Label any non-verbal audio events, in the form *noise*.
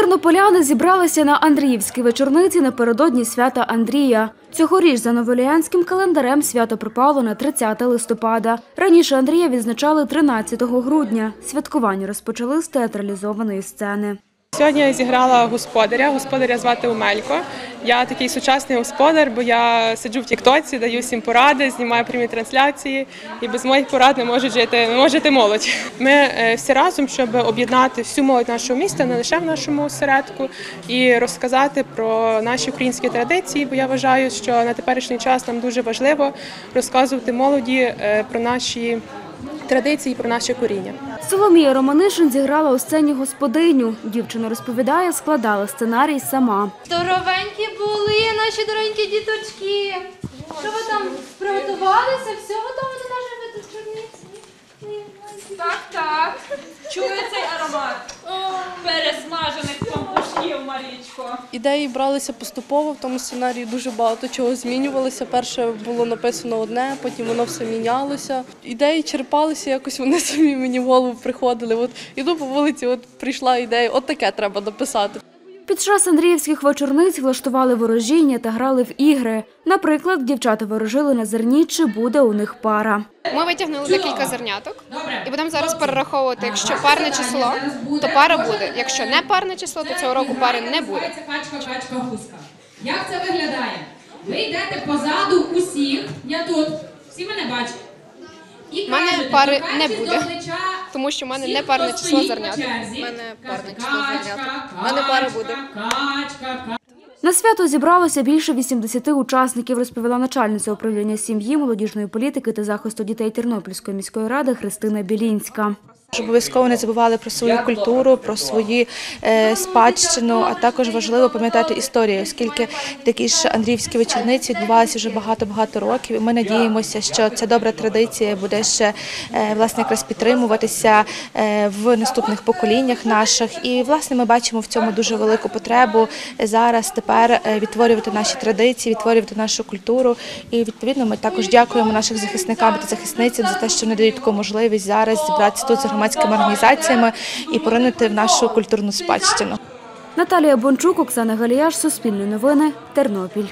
Тернополяни зібралися на Андріївській вечорниці напередодні свята Андрія. Цьогоріч за новоліанським календарем свято припало на 30 листопада. Раніше Андрія відзначали 13 грудня. Святкування розпочали з театралізованої сцени. Сьогодні я зіграла господаря. Господаря звати Умелько. Я такий сучасний господар, бо я сиджу в Тіктоці, даю всім поради, знімаю прямі трансляції, і без моїх порад не може жити, не може жити молодь. Ми е, всі разом, щоб об'єднати всю молодь нашого міста, не лише в нашому осередку, і розказати про наші українські традиції. Бо я вважаю, що на теперішній час нам дуже важливо розказувати молоді е, про наші традиції, про наше коріння. Соломія Романишин зіграла у сцені господиню. Дівчина розповідає, складала сценарій сама. Здоровенькі були наші дорогенькі діточки. Що ви там приготувалися? Все готово до нашої вечорниці? Так, так. Чує цей аромат Ідеї бралися поступово, в тому сценарії дуже багато чого змінювалося. Перше було написано одне, потім воно все мінялося. Ідеї черпалися, якось вони *laughs* самі мені в голову приходили. От іду по вулиці, от прийшла ідея, от таке треба написати. Під час Андріївських вечорниць влаштували ворожіння та грали в ігри. Наприклад, дівчата ворожили на зерні, чи буде у них пара. Ми витягнули декілька зерняток і будемо зараз перераховувати. Якщо парне число, то пара буде. Якщо не парне число, то цього року пари не буде. Як це виглядає? Ви йдете позаду усіх, я тут, всі мене бачать. І мене кажете, пари не буде, тому що в мене не парне число зернят. У мене парне число зернят. У мене пара буде. На свято зібралося більше 80 учасників, розповіла начальниця управління сім'ї, молодіжної політики та захисту дітей Тернопільської міської ради Христина Білінська. Щоб обов'язково не забували про свою культуру, про свої е, спадщину, а також важливо пам'ятати історію, оскільки такі ж Андріївські вечорниці відбувалися вже багато-багато років. І ми надіємося, що ця добра традиція буде ще е, власне якраз підтримуватися е, в наступних поколіннях наших. І власне ми бачимо в цьому дуже велику потребу зараз тепер відтворювати наші традиції, відтворювати нашу культуру. І відповідно ми також дякуємо нашим захисникам та захисницям за те, що вони дають таку можливість зараз зібратися тут з громадськими організаціями і поринути в нашу культурну спадщину. Наталія Бончук, Оксана Галіяш, Суспільне новини, Тернопіль.